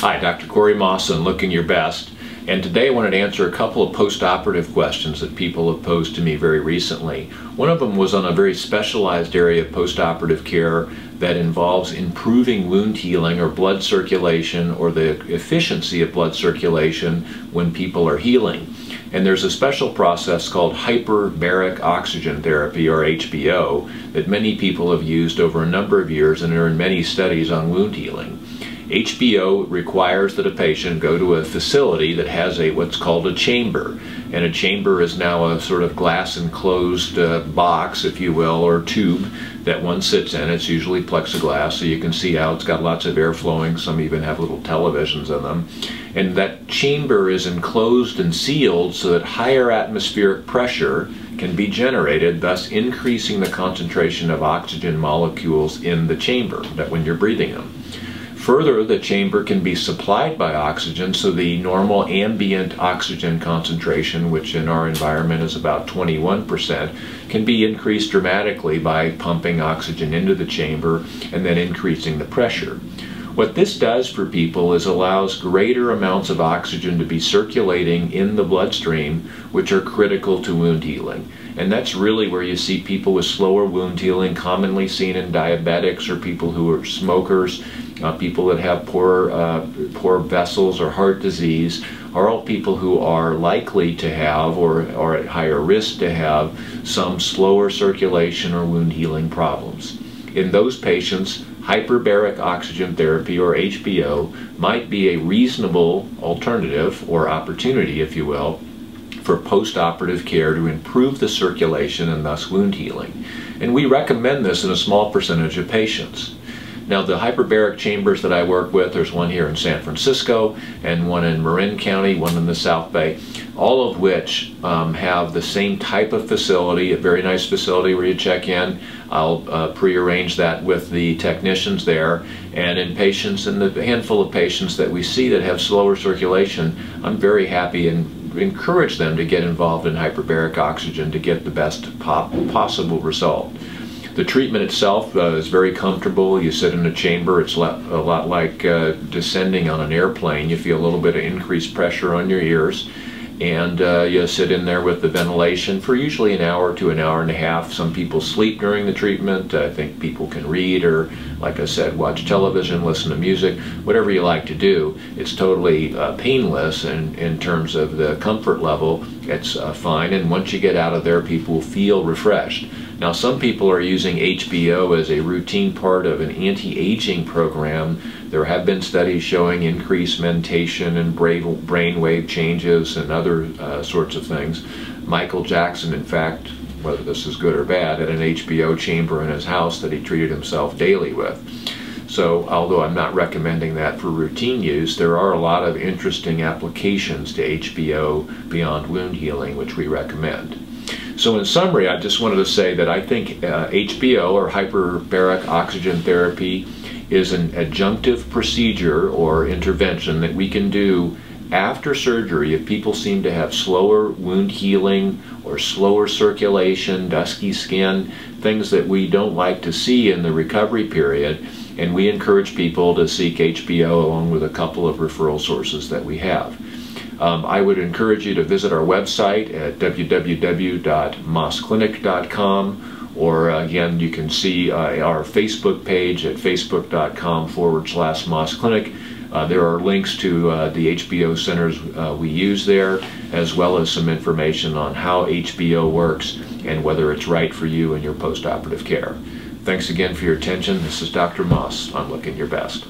Hi, Dr. Corey Maas on Looking Your Best. And today I wanted to answer a couple of post-operative questions that people have posed to me very recently. One of them was on a very specialized area of post-operative care that involves improving wound healing or blood circulation or the efficiency of blood circulation when people are healing. And there's a special process called hyperbaric oxygen therapy, or HBO, that many people have used over a number of years and are in many studies on wound healing. HBO requires that a patient go to a facility that has a what's called a chamber. And a chamber is now a sort of glass enclosed uh, box, if you will, or tube that one sits in. It's usually plexiglass, so you can see out. It's got lots of air flowing. Some even have little televisions in them. And that chamber is enclosed and sealed so that higher atmospheric pressure can be generated, thus increasing the concentration of oxygen molecules in the chamber that when you're breathing them. Further, the chamber can be supplied by oxygen, so the normal ambient oxygen concentration, which in our environment is about 21%, can be increased dramatically by pumping oxygen into the chamber and then increasing the pressure. What this does for people is allows greater amounts of oxygen to be circulating in the bloodstream, which are critical to wound healing. And that's really where you see people with slower wound healing, commonly seen in diabetics or people who are smokers uh, people that have poor, uh, poor vessels or heart disease are all people who are likely to have or are at higher risk to have some slower circulation or wound healing problems. In those patients, hyperbaric oxygen therapy or HBO might be a reasonable alternative or opportunity, if you will, for post-operative care to improve the circulation and thus wound healing. And we recommend this in a small percentage of patients. Now the hyperbaric chambers that I work with, there's one here in San Francisco and one in Marin County, one in the South Bay, all of which um, have the same type of facility, a very nice facility where you check in. I'll uh, pre-arrange that with the technicians there. And in patients, in the handful of patients that we see that have slower circulation, I'm very happy and encourage them to get involved in hyperbaric oxygen to get the best possible result. The treatment itself uh, is very comfortable. You sit in a chamber. It's a lot like uh, descending on an airplane. You feel a little bit of increased pressure on your ears. And uh, you sit in there with the ventilation for usually an hour to an hour and a half. Some people sleep during the treatment. I think people can read or, like I said, watch television, listen to music, whatever you like to do. It's totally uh, painless in, in terms of the comfort level. It's uh, fine. And once you get out of there, people feel refreshed. Now, some people are using HBO as a routine part of an anti-aging program. There have been studies showing increased mentation and brainwave changes and other uh, sorts of things. Michael Jackson, in fact, whether this is good or bad, had an HBO chamber in his house that he treated himself daily with. So, although I'm not recommending that for routine use, there are a lot of interesting applications to HBO beyond wound healing, which we recommend. So in summary, I just wanted to say that I think uh, HBO or hyperbaric oxygen therapy is an adjunctive procedure or intervention that we can do after surgery if people seem to have slower wound healing or slower circulation, dusky skin, things that we don't like to see in the recovery period. And we encourage people to seek HBO along with a couple of referral sources that we have. Um, I would encourage you to visit our website at www.maasclinic.com or uh, again, you can see uh, our Facebook page at facebook.com forward slash Maas Clinic. Uh, there are links to uh, the HBO centers uh, we use there, as well as some information on how HBO works and whether it's right for you in your postoperative care. Thanks again for your attention. This is Dr. Maas on Looking Your Best.